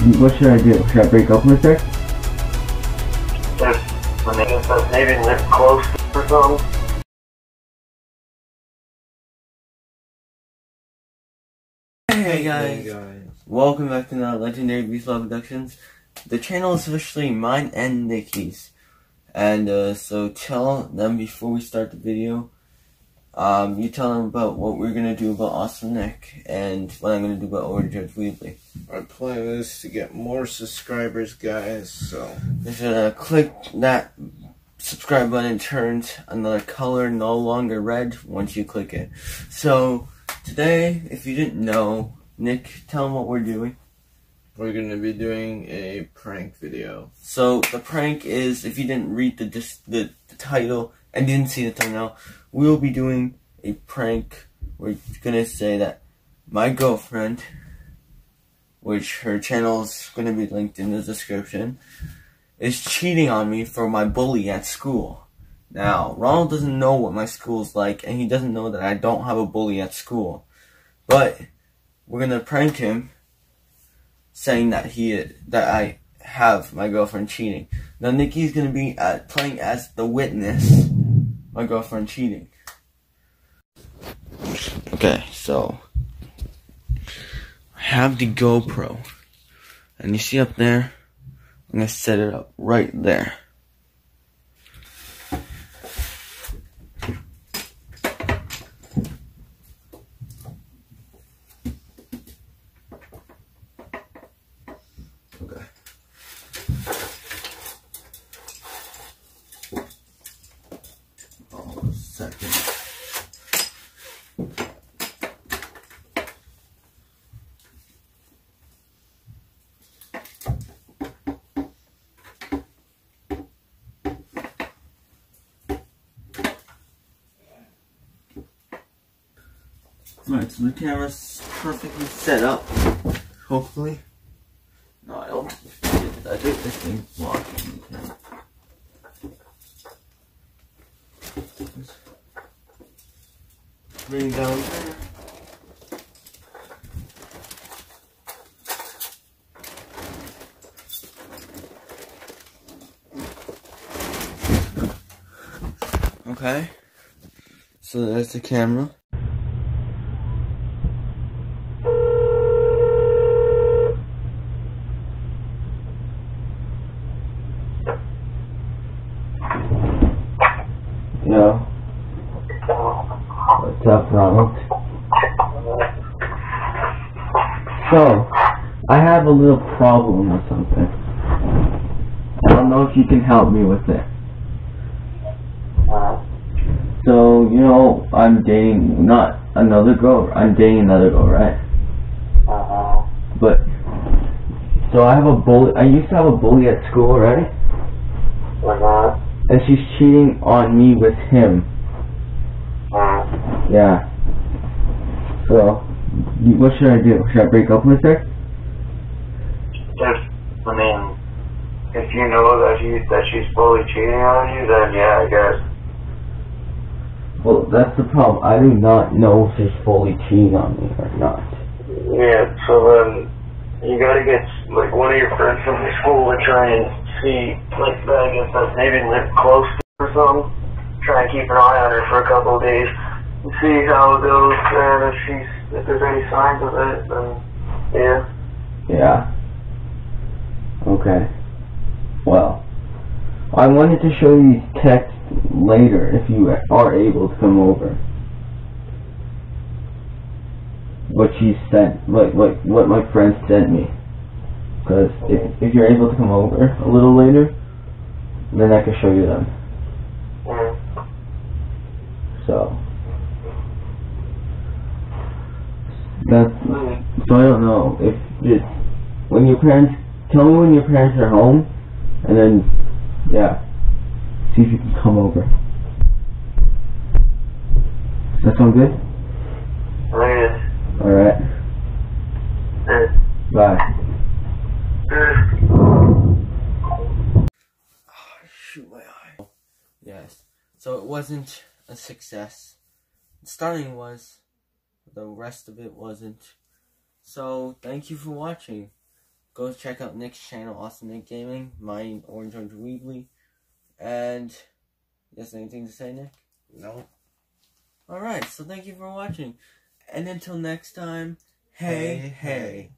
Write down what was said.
What should I do? Should I break up with her? Just when they maybe live close or something. Hey guys, welcome back to another Legendary Beast Vlog Productions. The channel is officially mine and Nikki's. And uh, so tell them before we start the video, um, you tell them about what we're gonna do about Awesome Nick and what I'm gonna do about Order Judge Weebly. Our plan is to get more subscribers, guys. So Just gonna click that subscribe button turns another color, no longer red once you click it. So today, if you didn't know, Nick, tell them what we're doing. we're gonna be doing a prank video. So the prank is, if you didn't read the dis- the, the title and didn't see the thumbnail, we'll be doing a prank. We're gonna say that my girlfriend, which her channel is gonna be linked in the description, is cheating on me for my bully at school. Now, Ronald doesn't know what my school's like, and he doesn't know that I don't have a bully at school. But we're gonna prank him, saying that he that I have my girlfriend cheating. Now Nikki's gonna be uh, playing as the witness, my girlfriend cheating. Okay, so I have the GoPro, and you see up there, I'm gonna set it up right there. Okay. Oh, second. Right, so the camera's perfectly set up. Hopefully. No, I don't. I think this thing's blocking the camera. Bring it down there. Okay. So there's the camera. Yeah. What's up, Ronald? So, I have a little problem with something. I don't know if you can help me with it. So, you know, I'm dating not another girl, I'm dating another girl, right? Uh-huh. But, so I have a bully, I used to have a bully at school already, Uh-huh. and she's cheating on me with him. Yeah. So, what should I do? Should I break up with her? just, I mean, if you know that he that she's fully cheating on you, then yeah, I guess. Well, that's the problem. I do not know if she's fully cheating on me or not. Yeah, so then you gotta get like one of your friends from the school to try and see, like, I guess that maybe live close to her or something. Try and keep an eye on her for a couple of days see how it goes. And if she's, if there's any signs of it, then yeah. Yeah. Okay. Well, I wanted to show you text later if you are able to come over. What she sent, like what what my friend sent me. Because if if you're able to come over a little later, then I can show you them. So that's so I don't know if just when your parents tell me when your parents are home, and then yeah, see if you can come over. Does that sound good? Right. All right. Uh, Bye. Shoot my eye. Yes. So it wasn't a success. The starting was, the rest of it wasn't. So thank you for watching. Go check out Nick's channel, Awesome Nick Gaming. Mine, Orange Orange Weebly. And, yes, anything to say, Nick? No. Alright, so thank you for watching. And until next time, hey, Hey, hey. hey.